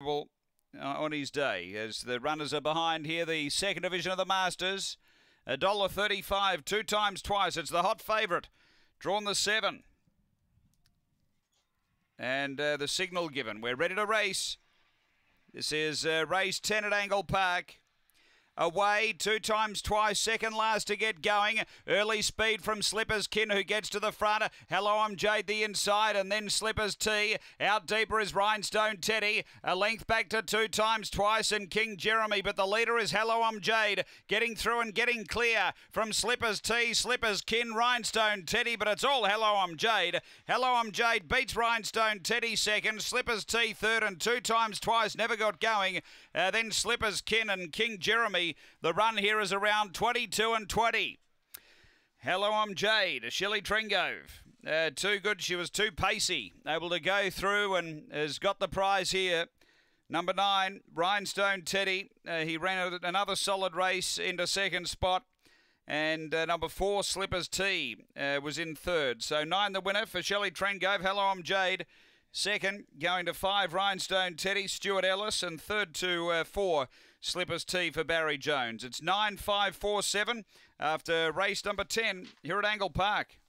Uh, on his day as the runners are behind here. The second division of the Masters, a dollar thirty-five, two times twice. It's the hot favourite, drawn the seven, and uh, the signal given. We're ready to race. This is uh, race ten at Angle Park. Away, two times twice, second last to get going. Early speed from Slippers Kin, who gets to the front. Hello, I'm Jade the inside, and then Slippers T. Out deeper is Rhinestone Teddy. A length back to two times twice, and King Jeremy. But the leader is Hello, I'm Jade, getting through and getting clear from Slippers T, Slippers Kin, Rhinestone Teddy. But it's all Hello, I'm Jade. Hello, I'm Jade beats Rhinestone Teddy second, Slippers T third, and two times twice never got going. Uh, then Slippers Kin and King Jeremy. The run here is around 22 and 20. Hello, I'm Jade, Shelley Trengove. Uh, too good, she was too pacey. Able to go through and has got the prize here. Number nine, Rhinestone Teddy. Uh, he ran another solid race into second spot. And uh, number four, Slippers T, uh, was in third. So nine the winner for Shelley Trengove. Hello, I'm Jade. Second, going to five, Rhinestone Teddy, Stuart Ellis, and third to uh, four, Slippers T for Barry Jones. It's nine five four seven after race number ten here at Angle Park.